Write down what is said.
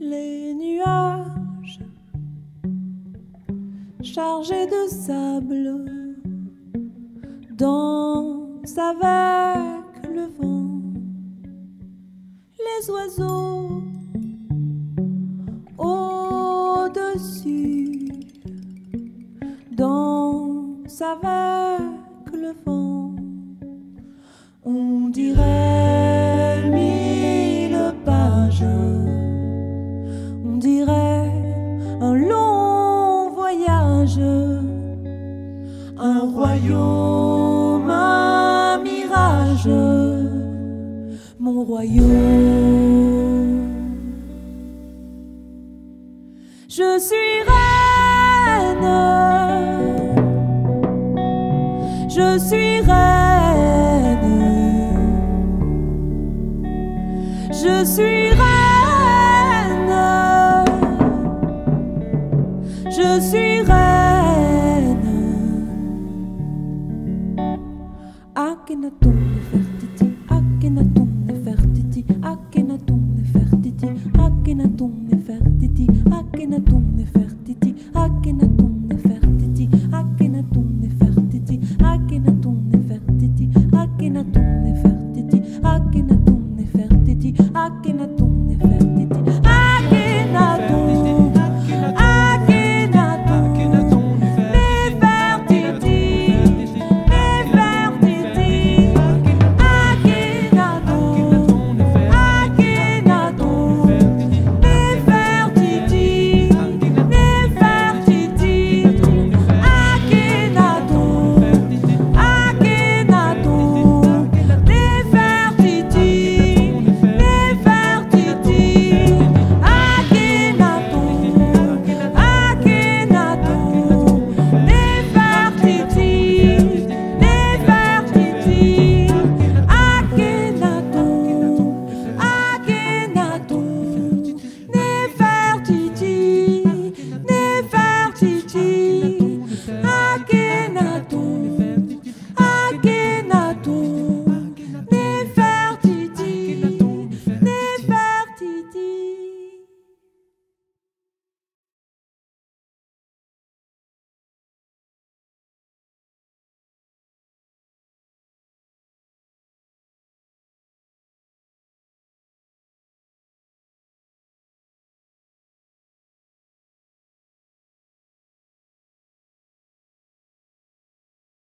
les nuages chargés de sable dansent avec le vent, les oiseaux au-dessus dansent avec un royaume, un mirage, mon royaume. Je suis reine, je suis reine, je suis reine, je suis reine. na.